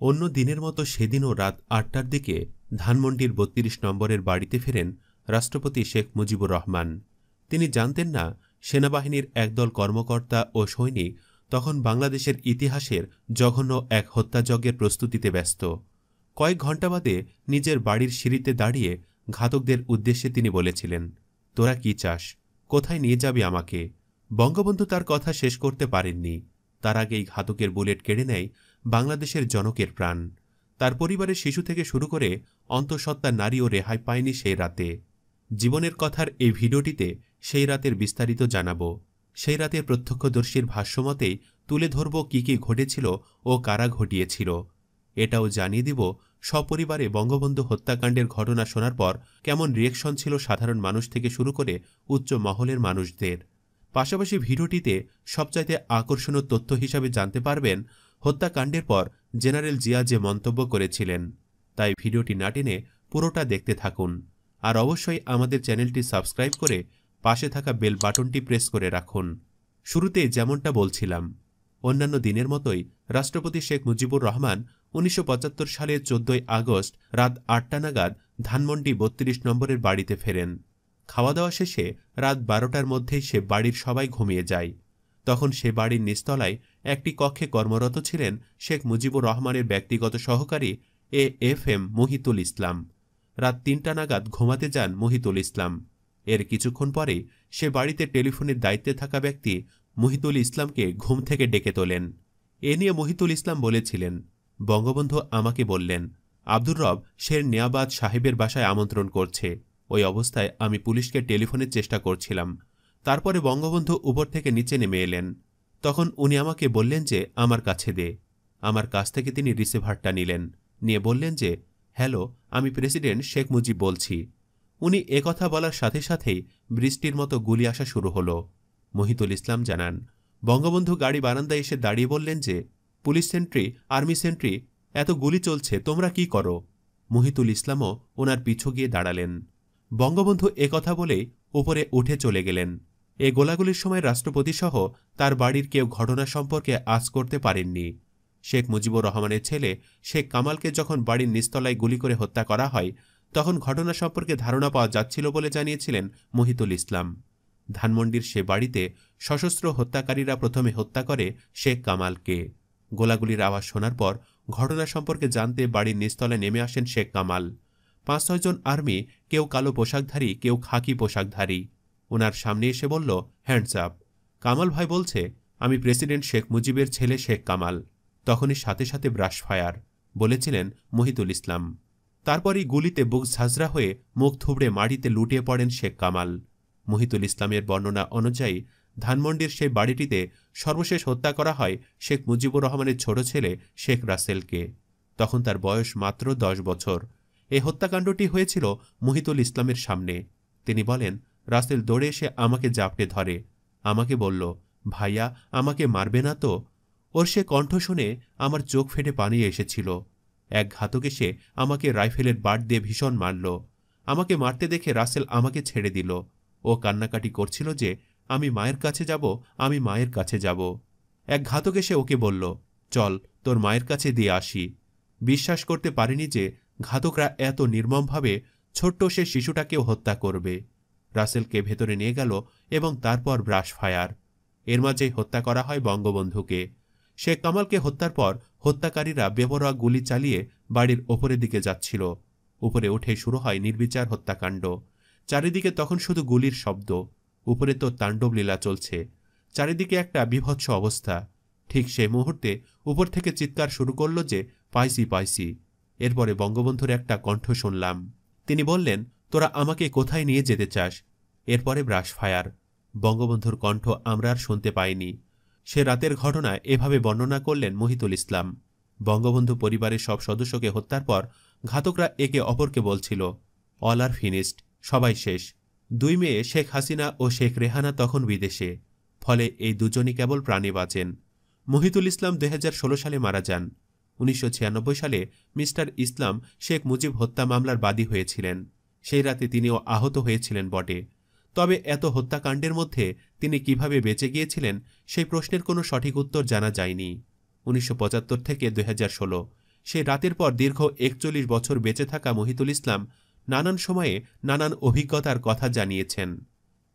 অন্য দিনের মতো সেদিনও রাত আটটার দিকে ধানমন্ডির বত্রিশ নম্বরের বাড়িতে ফেরেন রাষ্ট্রপতি শেখ মুজিবুর রহমান। তিনি জানতেন না, সেনাবাহিনীর একদল কর্মকর্তা ও সৈনিক তখন বাংলাদেশের ইতিহাসের জঘন্য এক হত্যাযজ্ঞের প্রস্তুতিতে ব্যস্ত। কয়েক ঘণ্টা বাদে নিজের বাড়ির সিঁড়িতে দাঁড়িয়ে ঘাতকদের উদ্দেশ্যে তিনি বলেছিলেন, তোরা কি চাস? কোথায় নিয়ে যাবি আমাকে? বঙ্গবন্ধু তার কথা শেষ করতে পারেননি। তার আগেই ঘাতকের বুলেট কেড়ে নেয় বাংলাদেশের জনকের প্রাণ। তার পরিবারের শিশু থেকে শুরু করে অন্তঃসত্ত্বা নারীও রেহাই পায়নি সেই রাতে। জীবনের কথার এই ভিডিওটিতে সেই রাতের বিস্তারিত জানাব। সেই রাতের প্রত্যক্ষদর্শীর ভাষ্যমতেই তুলে ধরব কি কি ঘটেছিল ও কারা ঘটিয়েছিল। এটাও জানিয়ে দিব, সপরিবারে বঙ্গবন্ধু হত্যাকাণ্ডের ঘটনা শোনার পর কেমন রিয়েকশন ছিল সাধারণ মানুষ থেকে শুরু করে উচ্চ মহলের মানুষদের। পাশাপাশি ভিডিওটিতে সবচাইতে আকর্ষণীয় তথ্য হিসাবে জানতে পারবেন হত্যাকাণ্ডের পর জেনারেল জিয়া যে মন্তব্য করেছিলেন, তাই ভিডিওটি না টেনে পুরোটা দেখতে থাকুন। আর অবশ্যই আমাদের চ্যানেলটি সাবস্ক্রাইব করে পাশে থাকা বেল বাটনটি প্রেস করে রাখুন। শুরুতে যেমনটা বলছিলাম, অন্যান্য দিনের মতোই রাষ্ট্রপতি শেখ মুজিবুর রহমান উনিশশো পঁচাত্তর সালের চোদ্দই আগস্ট রাত আটটা নাগাদ ধানমন্ডি বত্রিশ নম্বরের বাড়িতে ফেরেন। খাওয়া দাওয়া শেষে রাত বারোটার মধ্যেই সে বাড়ির সবাই ঘুমিয়ে যায়। তখন সে বাড়ির নিস্তলায় একটি কক্ষে কর্মরত ছিলেন শেখ মুজিবুর রহমানের ব্যক্তিগত সহকারী A F M Mohitul Islam. রাত তিনটা নাগাদ ঘুমাতে যান মহিতুল ইসলাম। এর কিছুক্ষণ পরে সে বাড়িতে টেলিফোনের দায়িত্বে থাকা ব্যক্তি মহিতুল ইসলামকে ঘুম থেকে ডেকে তোলেন। এ নিয়ে মহিতুল ইসলাম বলেছিলেন, বঙ্গবন্ধু আমাকে বললেন, আব্দুর রব শের নিয়াবাদ সাহেবের বাসায় আমন্ত্রণ করছে। ওই অবস্থায় আমি পুলিশকে টেলিফোনের চেষ্টা করছিলাম। তারপরে বঙ্গবন্ধু উপর থেকে নিচে নেমে এলেন। তখন উনি আমাকে বললেন যে, আমার কাছে দে। আমার কাছ থেকে তিনি রিসিভারটা নিলেন। নিয়ে বললেন যে, হ্যালো, আমি প্রেসিডেন্ট শেখ মুজিব বলছি। উনি একথা বলার সাথে সাথেই বৃষ্টির মতো গুলি আসা শুরু হল। মহিতুল ইসলাম জানান, বঙ্গবন্ধু গাড়ি বারান্দায় এসে দাঁড়িয়ে বললেন যে, পুলিশ সেন্ট্রি, আর্মি সেন্ট্রি, এত গুলি চলছে, তোমরা কি করো? মহিতুল ইসলামও ওনার পিছু গিয়ে দাঁড়ালেন। বঙ্গবন্ধু একথা বলেই উপরে উঠে চলে গেলেন। এ গোলাগুলির সময় রাষ্ট্রপতিসহ তার বাড়ির কেউ ঘটনা সম্পর্কে আজ করতে পারেননি। শেখ মুজিবুর রহমানের ছেলে শেখ কামালকে যখন বাড়ির নিস্তলায় গুলি করে হত্যা করা হয়, তখন ঘটনা সম্পর্কে ধারণা পাওয়া যাচ্ছিল বলে জানিয়েছিলেন মহিতুল ইসলাম। ধানমন্ডির সে বাড়িতে সশস্ত্র হত্যাকারীরা প্রথমে হত্যা করে শেখ কামালকে। গোলাগুলির আওয়াজ শোনার পর ঘটনা সম্পর্কে জানতে বাড়ির নিস্তলায় নেমে আসেন শেখ কামাল। পাঁচ ছয়জন আর্মি, কেউ কালো পোশাকধারী, কেউ খাকি পোশাকধারী। ওনার সামনে এসে বলল হ্যান্ডস আপ কামাল ভাই বলছে, আমি প্রেসিডেন্ট শেখ মুজিবের ছেলে শেখ কামাল। তখনই সাথে সাথে ব্রাশ ফায়ার, বলেছিলেন মহিতুল ইসলাম। তারপরই গুলিতে বুক ঝাঁঝরা হয়ে মুখ থুবড়ে মাটিতে লুটিয়ে পড়েন শেখ কামাল। মহিতুল ইসলামের বর্ণনা অনুযায়ী, ধানমন্ডির সেই বাড়িটিতে সর্বশেষ হত্যা করা হয় শেখ মুজিবুর রহমানের ছোট ছেলে শেখ রাসেলকে। তখন তার বয়স মাত্র দশ বছর। এই হত্যাকাণ্ডটি হয়েছিল মহিতুল ইসলামের সামনে। তিনি বলেন রাসেল দৌড়ে এসে আমাকে জাপটে ধরে। আমাকে বলল, ভাইয়া, আমাকে মারবে না তো? ওর সে কণ্ঠ শুনে আমার চোখ ফেটে পানি এসেছিল। এক ঘাতক এসে আমাকে রাইফেলের বাট দিয়ে ভীষণ মারল। আমাকে মারতে দেখে রাসেল আমাকে ছেড়ে দিল। ও কান্নাকাটি করছিল যে, আমি মায়ের কাছে যাব, আমি মায়ের কাছে যাব। এক ঘাতক এসে ওকে বলল, চল, তোর মায়ের কাছে দিয়ে আসি। বিশ্বাস করতে পারিনি যে, ঘাতকরা এত নির্মমভাবে ছোট্ট সে শিশুটাকেও হত্যা করবে। রাসেলকে ভেতরে নিয়ে গেল এবং তারপর ব্রাশ ফায়ার। এর মাঝেই হত্যা করা হয় বঙ্গবন্ধুকে। শেখ কামালকে হত্যার পর হত্যাকারীরা বেপরোয়া গুলি চালিয়ে বাড়ির ওপরের দিকে যাচ্ছিল। উপরে উঠে শুরু হয় নির্বিচার হত্যাকাণ্ড। চারিদিকে তখন শুধু গুলির শব্দ। উপরে তো তাণ্ডব লীলা চলছে। চারিদিকে একটা বিভৎস অবস্থা। ঠিক সেই মুহূর্তে উপর থেকে চিৎকার শুরু করল যে, পাইসি পাইসি। এরপরে বঙ্গবন্ধুর একটা কণ্ঠ শুনলাম। তিনি বললেন, তোরা আমাকে কোথায় নিয়ে যেতে চাস? এরপরে ব্রাশ ফায়ার। বঙ্গবন্ধুর কণ্ঠ আমরা আর শুনতে পাইনি। সে রাতের ঘটনা এভাবে বর্ণনা করলেন মহিতুল ইসলাম। বঙ্গবন্ধু পরিবারের সব সদস্যকে হত্যার পর ঘাতকরা একে অপরকে বলছিল, অল আর ফিনিশড, সবাই শেষ। দুই মেয়ে, শেখ হাসিনা ও শেখ রেহানা তখন বিদেশে। ফলে এই দুজনই কেবল প্রাণী বাঁচেন। মহিতুল ইসলাম দু হাজার ষোলো সালে মারা যান। উনিশশো ছিয়ানব্বই সালে মিস্টার ইসলাম শেখ মুজিব হত্যা মামলার বাদী হয়েছিলেন। সেই রাতে তিনিও আহত হয়েছিলেন বটে। তবে এত হত্যাকাণ্ডের মধ্যে তিনি কীভাবে বেঁচে গিয়েছিলেন সেই প্রশ্নের কোনো সঠিক উত্তর জানা যায়নি। উনিশশো পঁচাত্তর থেকে দুই হাজার ষোলো, সেই রাতের পর দীর্ঘ একচল্লিশ বছর বেঁচে থাকা মহিতুল ইসলাম নানান সময়ে নানান অভিজ্ঞতার কথা জানিয়েছেন।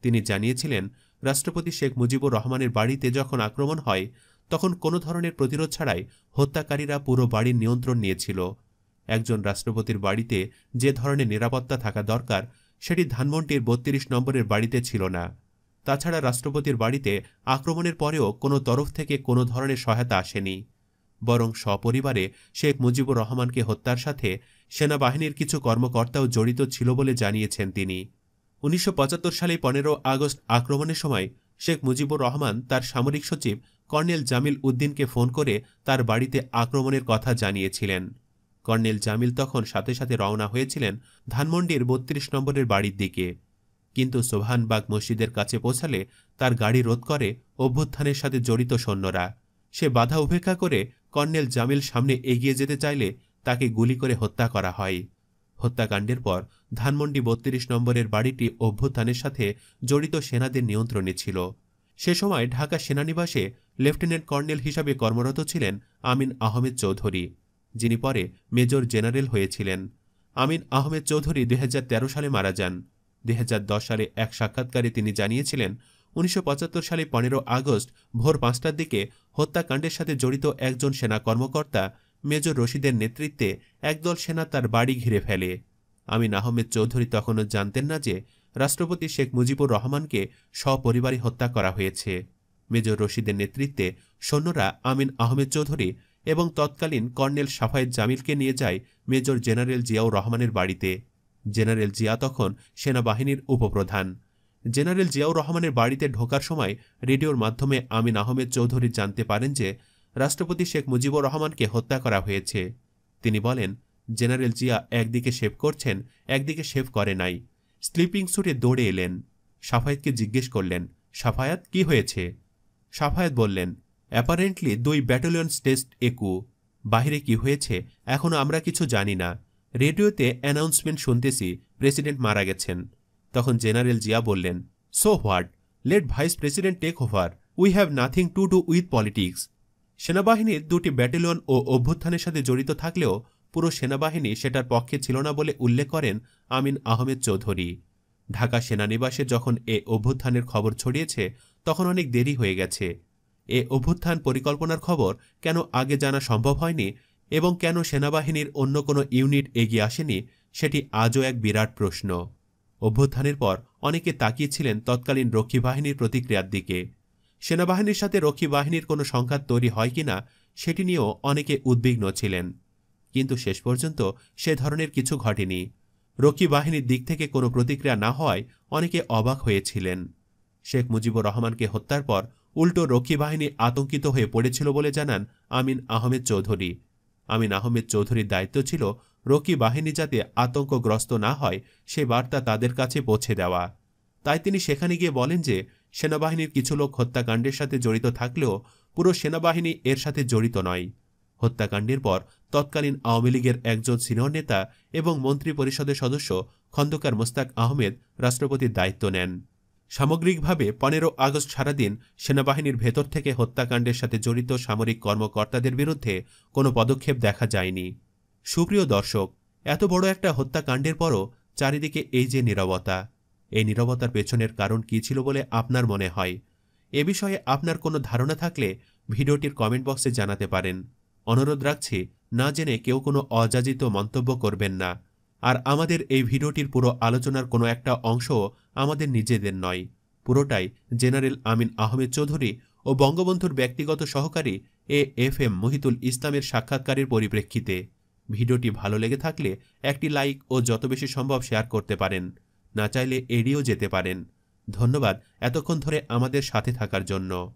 তিনি জানিয়েছিলেন, রাষ্ট্রপতি শেখ মুজিবুর রহমানের বাড়িতে যখন আক্রমণ হয়, তখন কোনো ধরনের প্রতিরোধ ছাড়াই হত্যাকারীরা পুরো বাড়ির নিয়ন্ত্রণ নিয়েছিল। একজন রাষ্ট্রপতির বাড়িতে যে ধরনের নিরাপত্তা থাকা দরকার সেটি ধানমন্ডির বত্রিশ নম্বরের বাড়িতে ছিল না। তাছাড়া রাষ্ট্রপতির বাড়িতে আক্রমণের পরেও কোনো তরফ থেকে কোনো ধরনের সহায়তা আসেনি। বরং সপরিবারে শেখ মুজিবুর রহমানকে হত্যার সাথে সেনাবাহিনীর কিছু কর্মকর্তাও জড়িত ছিল বলে জানিয়েছেন তিনি। উনিশশো পঁচাত্তর সালে পনেরো আগস্ট আক্রমণের সময় শেখ মুজিবুর রহমান তার সামরিক সচিব কর্নেল জামিল উদ্দিনকে ফোন করে তার বাড়িতে আক্রমণের কথা জানিয়েছিলেন। কর্নেল জামিল তখন সাথে সাথে রওনা হয়েছিলেন ধানমন্ডির বত্রিশ নম্বরের বাড়ির দিকে। কিন্তু সোহানবাগ মসজিদের কাছে পৌঁছালে তার গাড়ি রোধ করে অভ্যুত্থানের সাথে জড়িত সৈন্যরা। সে বাধা উপেক্ষা করে কর্নেল জামিল সামনে এগিয়ে যেতে চাইলে তাকে গুলি করে হত্যা করা হয়। হত্যাকাণ্ডের পর ধানমন্ডি বত্রিশ নম্বরের বাড়িটি অভ্যুত্থানের সাথে জড়িত সেনাদের নিয়ন্ত্রণে ছিল। সে সময় ঢাকা সেনানিবাসে লেফটেন্যান্ট কর্নেল হিসাবে কর্মরত ছিলেন আমিন আহমেদ চৌধুরী। যিনি পরে মেজর জেনারেল হয়েছিলেন। আমিন আহমেদ চৌধুরী দুই হাজার তেরো সালে মারা যান। দুই হাজার দশ সালে এক সাক্ষাৎকারে তিনি জানিয়েছিলেন, উনিশশো পঁচাত্তর সালে পনেরো আগস্ট ভোর পাঁচটার দিকে হত্যাকাণ্ডের সাথে জড়িত একজন সেনা কর্মকর্তা মেজর রশিদের নেতৃত্বে একদল সেনা তার বাড়ি ঘিরে ফেলে। আমিন আহমেদ চৌধুরী তখনও জানতেন না যে রাষ্ট্রপতি শেখ মুজিবুর রহমানকে সপরিবারে হত্যা করা হয়েছে। মেজর রশিদের নেতৃত্বে সৈন্যরা আমিন আহমেদ চৌধুরী এবং তৎকালীন কর্নেল সাফায়েত জামিলকে নিয়ে যায় মেজর জেনারেল জিয়াউর রহমানের বাড়িতে। জেনারেল জিয়া তখন সেনাবাহিনীর উপপ্রধান। জেনারেল জিয়াউর রহমানের বাড়িতে ঢোকার সময় রেডিওর মাধ্যমে আমিন আহমেদ চৌধুরী জানতে পারেন যে, রাষ্ট্রপতি শেখ মুজিবুর রহমানকে হত্যা করা হয়েছে। তিনি বলেন, জেনারেল জিয়া একদিকে শেভ করছেন, একদিকে শেভ করে নাই। স্লিপিং স্যুটে দৌড়ে এলেন। সাফায়েতকে জিজ্ঞেস করলেন সাফায়াত কি হয়েছে? সাফায়াত বললেন অ্যাপারেন্টলি দুই ব্যাটালিয়ন টেস্ট একু। বাহিরে কি হয়েছে এখনও আমরা কিছু জানি না। রেডিওতে অ্যানাউন্সমেন্ট শুনতেছি প্রেসিডেন্ট মারা গেছেন। তখন জেনারেল জিয়া বললেন so what let vice president take over we have nothing to do with politics সেনাবাহিনীর দুটি ব্যাটালিয়ন ও অভ্যুত্থানের সাথে জড়িত থাকলেও পুরো সেনাবাহিনী সেটার পক্ষে ছিল না বলে উল্লেখ করেন আমিন আহমেদ চৌধুরী। ঢাকা সেনানিবাসে যখন এ অভ্যুত্থানের খবর ছড়িয়েছে, তখন অনেক দেরি হয়ে গেছে। এ অভ্যুত্থান পরিকল্পনার খবর কেন আগে জানা সম্ভব হয়নি এবং কেন সেনাবাহিনীর অন্য কোনো ইউনিট এগিয়ে আসেনি, সেটি আজও এক বিরাট প্রশ্ন। অভ্যুত্থানের পর অনেকে তাকিয়েছিলেন তৎকালীন রক্ষী বাহিনীর প্রতিক্রিয়ার দিকে। সেনাবাহিনীর সাথে রক্ষী বাহিনীর কোনো সংঘাত তৈরি হয় কিনা, সেটি নিয়েও অনেকে উদ্বিগ্ন ছিলেন। কিন্তু শেষ পর্যন্ত সে ধরনের কিছু ঘটেনি। রক্ষী বাহিনীর দিক থেকে কোনো প্রতিক্রিয়া না হওয়ায় অনেকে অবাক হয়েছিলেন। শেখ মুজিবুর রহমানকে হত্যার পর উল্টো রক্ষী বাহিনী আতঙ্কিত হয়ে পড়েছিল বলে জানান আমিন আহমেদ চৌধুরী। আমিন আহমেদ চৌধুরীর দায়িত্ব ছিল রক্ষী বাহিনী যাতে আতঙ্কগ্রস্ত না হয়, সে বার্তা তাদের কাছে পৌঁছে দেওয়া। তাই তিনি সেখানে গিয়ে বলেন যে, সেনাবাহিনীর কিছু লোক হত্যাকাণ্ডের সাথে জড়িত থাকলেও পুরো সেনাবাহিনী এর সাথে জড়িত নয়। হত্যাকাণ্ডের পর তৎকালীন আওয়ামী লীগের একজন সিনিয়র নেতা এবং মন্ত্রী পরিষদের সদস্য খন্দকার মোস্তাক আহমেদ রাষ্ট্রপতির দায়িত্ব নেন। সামগ্রিকভাবে পনেরো আগস্ট সারাদিন সেনাবাহিনীর ভেতর থেকে হত্যাকাণ্ডের সাথে জড়িত সামরিক কর্মকর্তাদের বিরুদ্ধে কোনো পদক্ষেপ দেখা যায়নি। সুপ্রিয় দর্শক, এত বড় একটা হত্যাকাণ্ডের পরও চারিদিকে এই যে নিরবতা, এই নিরবতার পেছনের কারণ কী ছিল বলে আপনার মনে হয়? এ বিষয়ে আপনার কোনো ধারণা থাকলে ভিডিওটির কমেন্ট বক্সে জানাতে পারেন। অনুরোধ রাখছি, না জেনে কেউ কোনো অযাচিত মন্তব্য করবেন না। আর আমাদের এই ভিডিওটির পুরো আলোচনার কোনো একটা অংশও আমাদের নিজেদের নয়। পুরোটাই জেনারেল আমিন আহমেদ চৌধুরী ও বঙ্গবন্ধুর ব্যক্তিগত সহকারী এ এফ এম মহিতুল ইসলামের সাক্ষাৎকারের পরিপ্রেক্ষিতে। ভিডিওটি ভালো লেগে থাকলে একটি লাইক ও যত বেশি সম্ভব শেয়ার করতে পারেন। না চাইলে এড়িয়েও যেতে পারেন। ধন্যবাদ এতক্ষণ ধরে আমাদের সাথে থাকার জন্য।